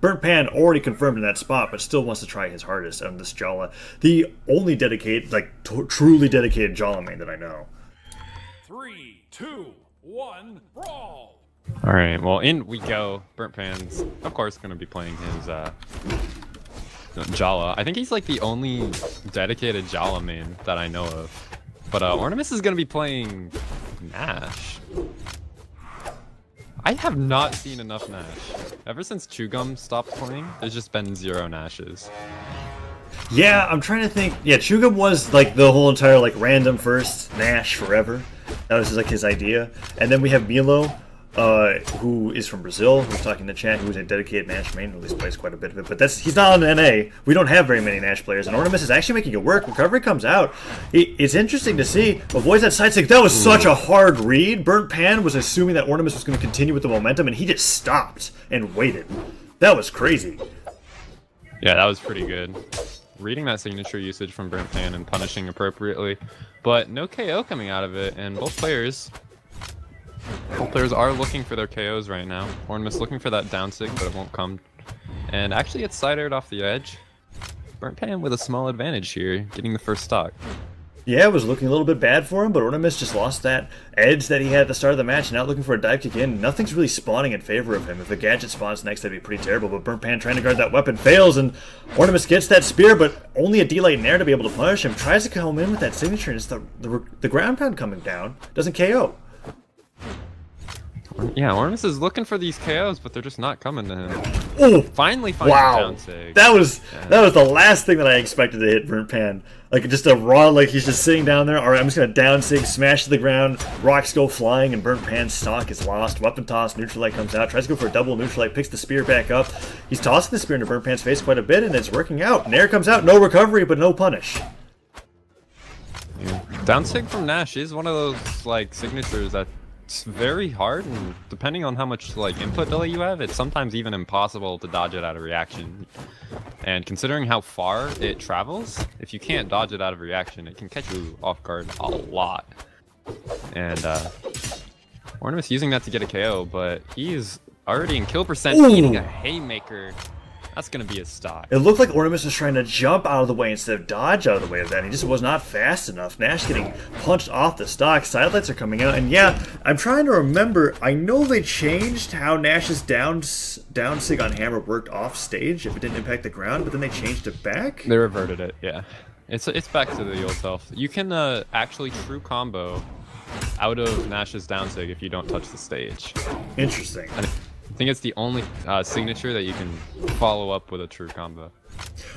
Burnt Pan already confirmed in that spot, but still wants to try his hardest on this Jhala. The only dedicated, like t- truly dedicated Jhala main that I know. Three, two, one, brawl! All right, well, in we go. Burnt Pan's, of course, going to be playing his uh, Jhala. I think he's like the only dedicated Jhala main that I know of. But uh, Ornamus is going to be playing Gnash. I have not seen enough Gnash. Ever since Chewgum stopped playing, there's just been zero Gnashes. Yeah, I'm trying to think. Yeah, Chugum was like the whole entire like random first Gnash forever. That was just, like his idea. And then we have Milo, uh, who is from Brazil, who's talking to chat, who's a dedicated Gnash main, at least plays quite a bit of it. But that's he's not on NA. We don't have very many Gnash players, and Ornamus is actually making it work. Recovery comes out. It, it's interesting to see. Avoids that side stick. That was such a hard read. Burnt Pan was assuming that Ornamus was going to continue with the momentum, and he just stopped and waited. That was crazy. Yeah, that was pretty good. Reading that signature usage from Burnt Pan and punishing appropriately, but no KO coming out of it, and both players players are looking for their KOs right now. Ornamus looking for that down sig, but it won't come. And actually it's side aired off the edge. Burnt Pan with a small advantage here, getting the first stock. Yeah, it was looking a little bit bad for him, but Ornamus just lost that edge that he had at the start of the match. Now looking for a dive kick in. Nothing's really spawning in favor of him. If the gadget spawns next, that'd be pretty terrible. But Burnt Pan trying to guard that weapon fails, and Ornamus gets that spear, but only a delay in air to be able to punish him. Tries to come in with that signature, and it's the, the, the ground pound coming down. Doesn't KO. Yeah, Ornamus is looking for these KOs, but they're just not coming to him. Oh, Finally finds wow. That was that was the last thing that I expected to hit Burnt Pan. Like just a raw, like he's just sitting down there. All right, I'm just gonna down sig, smash to the ground. Rocks go flying, and Burnt Pan's stock is lost. Weapon toss, neutral light comes out. Tries to go for a double neutral light, picks the spear back up. He's tossing the spear into Burnt Pan's face quite a bit, and it's working out. Nair comes out, no recovery, but no punish. Yeah. Down sig from Gnash is one of those like signatures that's very hard, and depending on how much like input delay you have, it's sometimes even impossible to dodge it out of reaction. And considering how far it travels, if you can't dodge it out of reaction, it can catch you off guard a lot. And uh, Ornamus using that to get a KO, but he's already in kill percent, Ooh. eating a haymaker. That's gonna be a stock. It looked like Ornamus was trying to jump out of the way instead of dodge out of the way of that. He just was not fast enough. Gnash getting punched off the stock. Sidelights are coming out, and yeah, I'm trying to remember. I know they changed how Gnash's down down sig on hammer worked off stage if it didn't impact the ground, but then they changed it back. They reverted it, yeah. It's it's back to the old self. You can uh, actually true combo out of Gnash's down sig if you don't touch the stage. Interesting. I think it's the only uh, signature that you can follow up with a true combo.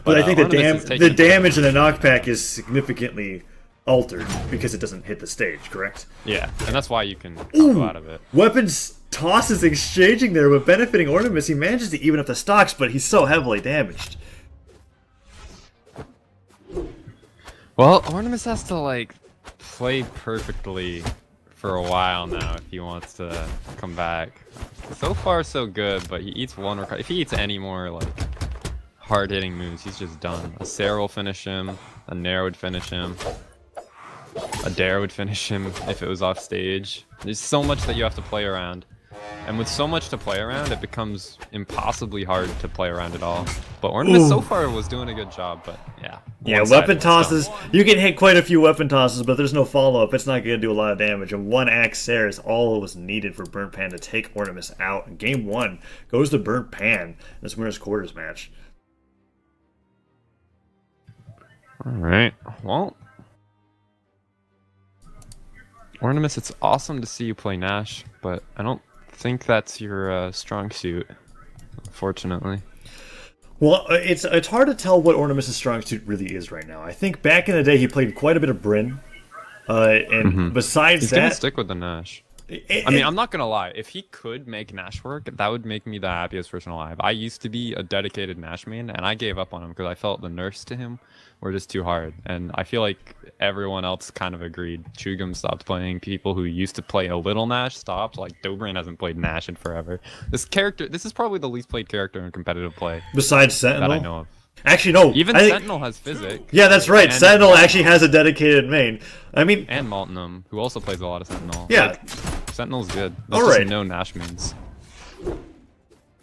But, I uh, think the, dam- the damage in the knockback is significantly altered because it doesn't hit the stage, correct? Yeah, and that's why you can combo out of it. Weapons tosses exchanging there, but benefiting Ornamus, he manages to even up the stocks, but he's so heavily damaged. Well, Ornamus has to like play perfectly for a while now if he wants to come back. So far, so good, but he eats one. If he eats any more like hard-hitting moves, he's just done. A Sair will finish him. A Nair would finish him. A Dair would finish him if it was off stage. There's so much that you have to play around. And with so much to play around, it becomes impossibly hard to play around at all. But Ornamus so far was doing a good job, but yeah. Yeah, weapon was dumb. tosses. You can hit quite a few weapon tosses, but there's no follow up. It's not going to do a lot of damage. And one axe Sair is all that was needed for Burnt Pan to take Ornamus out. And game one goes to Burnt Pan in this winner's quarters match. All right. Well, Ornamus, it's awesome to see you play Gnash, but I don't think that's your uh, strong suit, unfortunately. Well, uh, it's it's hard to tell what Ornamus' strong suit really is right now. I think back in the day he played quite a bit of Bryn. Uh, and besides Mm-hmm. He's gonna that, stick with the Gnash. It- I mean, it- I'm not gonna lie. If he could make Gnash work, that would make me the happiest person alive. I used to be a dedicated Gnash main, and I gave up on him because I felt the nerfs to him were just too hard. And I feel like everyone else kind of agreed. Chugum stopped playing. People who used to play a little Gnash stopped. Like Dobrin hasn't played Gnash in forever. This character, this is probably the least played character in competitive play besides Sentinel, that I know of. actually no, Even I think- Sentinel has physic. Yeah, that's right. And- Sentinel actually has a dedicated main. I mean, And Maltonum, who also plays a lot of Sentinel. Yeah. Like, Sentinel's good. There's All right. no Gnash means.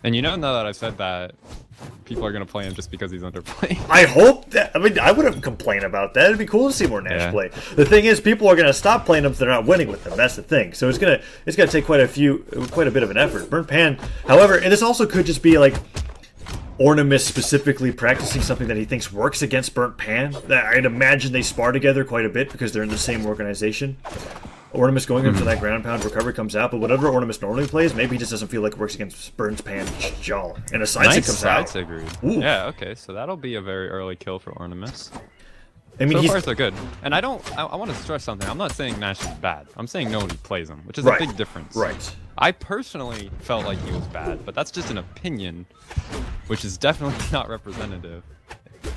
And you know now that I said that, people are gonna play him just because he's underplayed. I hope that. I mean, I wouldn't complain about that. It'd be cool to see more Gnash Yeah. play. The thing is, people are going to stop playing him if they're not winning with him. That's the thing. So it's gonna it's gonna take quite a few, quite a bit of an effort. Burnt Pan, however, and this also could just be like Ornamus specifically practicing something that he thinks works against Burnt Pan. That I'd imagine they spar together quite a bit because they're in the same organization. Ornamus going Hmm. into that ground pound recovery comes out, but whatever Ornamus normally plays, maybe he just doesn't feel like it works against Burns Pan Jaw. And a side nice comes side out. Ooh. Yeah, okay, so that'll be a very early kill for Ornamus. I mean, So he's far, so good. And I don't. I, I want to stress something. I'm not saying Gnash is bad. I'm saying nobody plays him, which is Right. a big difference. right. I personally felt like he was bad, but that's just an opinion, which is definitely not representative.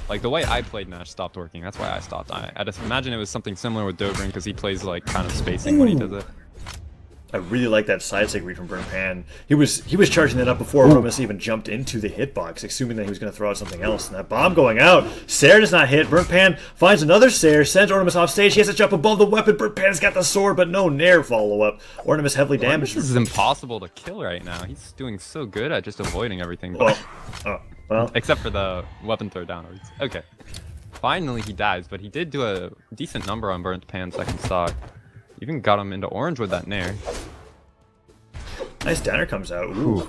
Like the way I played Gnash stopped working. That's why I stopped. I, I just imagine it was something similar with Dobrin because he plays like kind of spacing when he does it. I really like that side sig read from Burn Pan. He was he was charging that up before Romus even jumped into the hitbox, assuming that he was going to throw out something else. And that bomb going out. Sair does not hit. Burn Pan finds another Sair, sends Ornamus off stage. He has to jump above the weapon. Burn Pan's got the sword, but no Nair follow up. Ornamus heavily damaged. This is impossible to kill right now. He's doing so good at just avoiding everything. Oh, oh, well, Except for the weapon throw downwards. Okay. Finally he dies, but he did do a decent number on Burnt Pan second stock. Even got him into orange with that Nair. nice downer comes out. Ooh.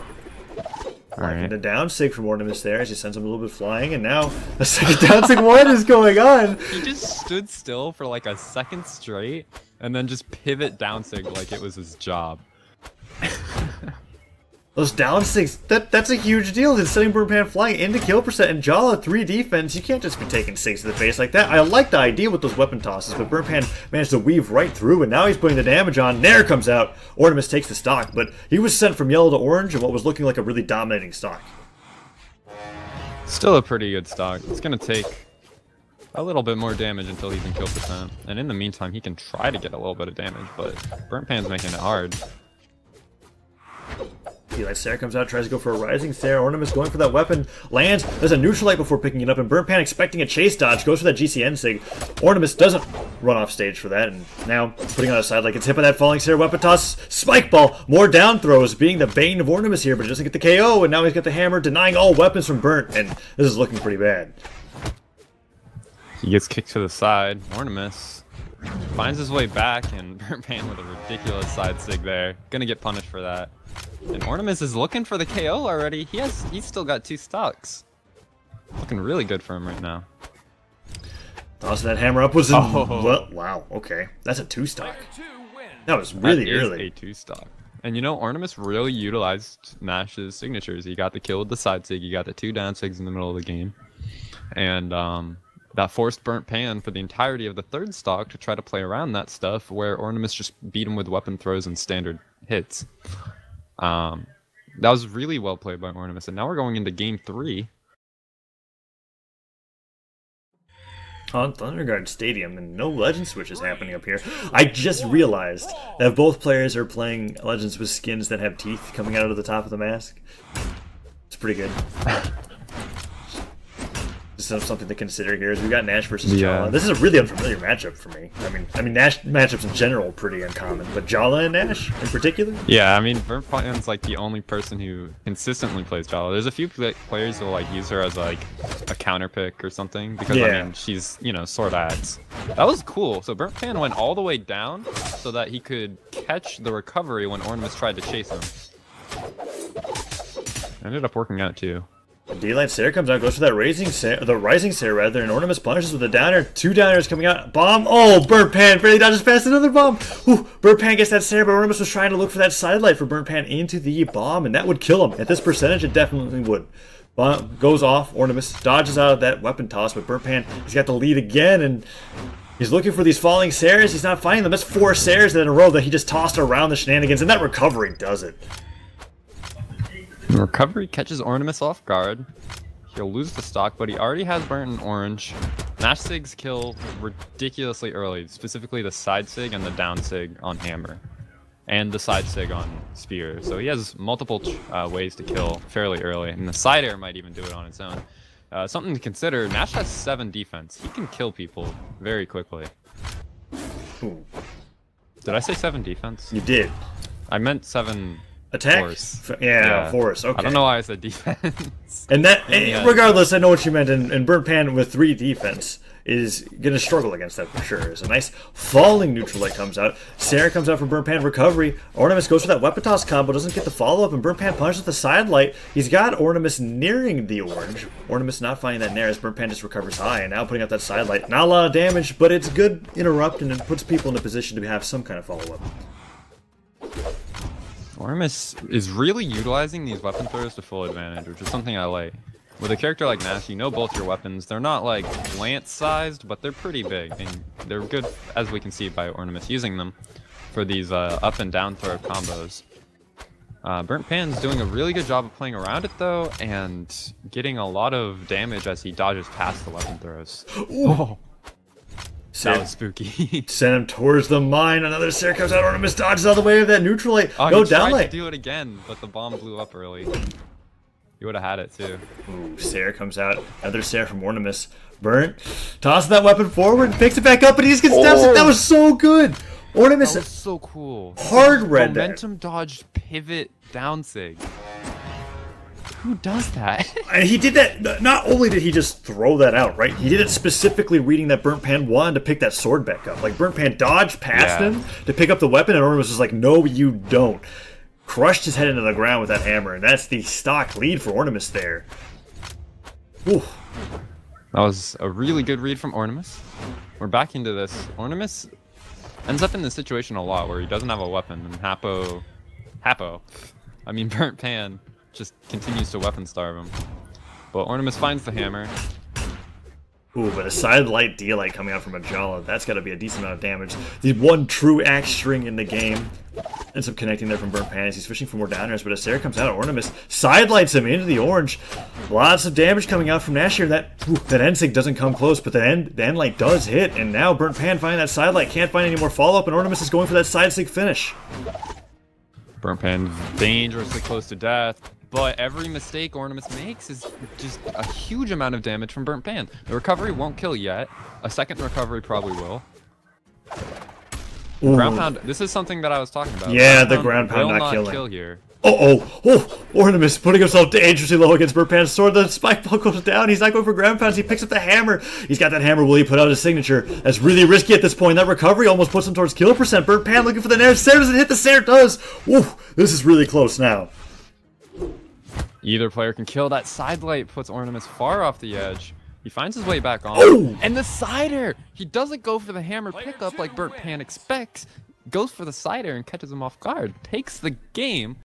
Alright. And the down sig from Ornamus there as he sends him a little bit flying, and now a second down sig one is going on. He just stood still for like a second straight and then just pivot down sig like it was his job. Those down six, that that's a huge deal. It's sending Burnt Pan flying into kill percent and Jhala three defense. You can't just be taking six to the face like that. I like the idea with those weapon tosses, but Burnt Pan managed to weave right through, and now he's putting the damage on. Nair comes out. Ornamus takes the stock, but he was sent from yellow to orange in what was looking like a really dominating stock. Still a pretty good stock. It's gonna take a little bit more damage until he's in kill percent. And in the meantime, he can try to get a little bit of damage, but Burnt Pan's making it hard. Eli Sarah comes out, tries to go for a rising Sair. Ornamus going for that weapon, lands. There's a neutral light before picking it up, and Burn Pan expecting a chase dodge, goes for that GCN sig. Ornamus doesn't run off stage for that, and now putting on a side like it's hit by that falling Sair weapon toss. Spike ball, more down throws, being the bane of Ornamus here, but he doesn't get the KO, and now he's got the hammer, denying all weapons from Burnt, and this is looking pretty bad. He gets kicked to the side. Ornamus finds his way back, and Burnt Pan with a ridiculous side sig there. Gonna get punished for that. And Ornamus is looking for the KO already. He has he's still got two stocks. Looking really good for him right now. Tossing that hammer up was in. Oh. Well, wow, okay. That's a two stock. Player two wins. That was really That is early. a two stock. And you know, Ornamus really utilized Gnash's signatures. He got the kill with the side sig, he got the two down sigs in the middle of the game. And um, that forced burnt pan for the entirety of the third stock to try to play around that stuff where Ornamus just beat him with weapon throws and standard hits. Um, that was really well played by Ornamus. And now we're going into game three. on Thunderguard Stadium, and no legend switches happening up here. I just realized that both players are playing legends with skins that have teeth coming out of the top of the mask. It's pretty good. Something to consider here is we got Gnash versus Yeah. Jhala. This is a really unfamiliar matchup for me. I mean, I mean Gnash matchups in general are pretty uncommon, but Jhala and Gnash in particular. Yeah, I mean, Pan's like the only person who consistently plays Jhala. There's a few pla players who like use her as like a counter pick or something because Yeah. I mean she's you know sword axe. That was cool. So Burnt Pan went all the way down so that he could catch the recovery when Ornamus tried to chase him. Ended up working out too. D-Line Sarah comes out, goes for that raising Sair, the rising Sair rather, and Ornamus punishes with a downer. Two downers coming out. Bomb. Oh, Burnt Pan barely dodges past another bomb. Ooh, Burnt Pan gets that Sair, but Ornamus was trying to look for that sidelight for Burnt Pan into the bomb, and that would kill him. At this percentage, it definitely would. Bomb goes off. Ornamus dodges out of that weapon toss, but Burnt Pan, he's got the lead again, and he's looking for these falling Sairs. He's not finding them. That's four Sairs in a row that he just tossed around the shenanigans, and that recovery does it. Recovery catches Ornamus off guard. He'll lose the stock, but he already has burnt and orange. Gnash Sigs kill ridiculously early, specifically the side sig and the down sig on hammer, and the side sig on spear. So he has multiple uh, ways to kill fairly early, and the side air might even do it on its own. Uh, something to consider: Gnash has seven defense. He can kill people very quickly. Did I say seven defense? you did. I meant seven Attack? Force. F- Yeah, force. Okay. I don't know why I said defense. And that, and Yeah. regardless, I know what you meant. And, and Burnt Pan with three defense is gonna struggle against that for sure. There's a nice falling neutral light comes out. Sair comes out for Burnt Pan recovery. Ornamus goes for that weapon toss combo, doesn't get the follow up, and Burnt Pan punches with the side light. He's got Ornamus nearing the orange. Ornamus not finding that nair as Burnt Pan just recovers high, and now putting up that side light. Not a lot of damage, but it's good interrupt and it puts people in a position to have some kind of follow up. Ormus is really utilizing these weapon throws to full advantage, which is something I like. With a character like Gnash, you know both your weapons. They're not like lance-sized, but they're pretty big, and they're good, as we can see by Ornamus using them for these uh, up and down throw combos. Uh, Burnt Pan's doing a really good job of playing around it though, and getting a lot of damage as he dodges past the weapon throws. Oh, that Sair was spooky. send him towards the mine. Another Sair comes out. Ornamus dodges out of the way of that neutral light. Oh, Go he down tried light. to do it again, but the bomb blew up early. You would have had it too. Ooh, Sair comes out. Another Sair from Ornamus. Burnt. Tosses that weapon forward and picks it back up, and he just gets steps it. Oh. That was so good. Ornamus. That was so cool. Hard red. that. Momentum dodge pivot down sig. Who does that? And he did that. Not only did he just throw that out, right? He did it specifically reading that Burnt Pan wanted to pick that sword back up. Like Burnt Pan dodged past Yeah. him to pick up the weapon, and Ornamus was just like, "No, you don't." Crushed his head into the ground with that hammer, and that's the stock lead for Ornamus there. Ooh. That was a really good read from Ornamus. We're back into this. Ornamus ends up in this situation a lot where he doesn't have a weapon, and Hapo, Hapo, I mean Burnt Pan, just continues to weapon starve him. But Ornamus finds the hammer. Ooh, but a side light D light coming out from Ajala, that's got to be a decent amount of damage. The one true axe string in the game ends up connecting there from Burnt Panis. he's fishing for more downers, but as Sair comes out, Ornamus side lights him into the orange. Lots of damage coming out from Gnash here. That ooh, that end sig doesn't come close, but the end, the end light does hit, and now Burnt Pan finding that side light, can't find any more follow up, and Ornamus is going for that side sig finish. Burnt Pan dangerously close to death, but every mistake Ornamus makes is just a huge amount of damage from Burnt Pan. The recovery won't kill yet. A second recovery probably will. Ooh. Ground pound. This is something that I was talking about. Yeah, the ground pound will not killing. kill here. Oh, oh, oh, Ornamus putting himself dangerously low against Burnt Pan's sword. The spike ball goes down. He's not going for ground pounds. He picks up the hammer. He's got that hammer. Will he put out his signature? That's really risky at this point. That recovery almost puts him towards kill percent. Burnt Pan looking for the nair. Sair doesn't hit the Sair does. Woo, this is really close now. Either player can kill. That side light puts Ornamus far off the edge. He finds his way back on. Oh! And the cider! He doesn't go for the hammer pickup like Burnt Pan expects. Goes for the cider and catches him off guard. Takes the game.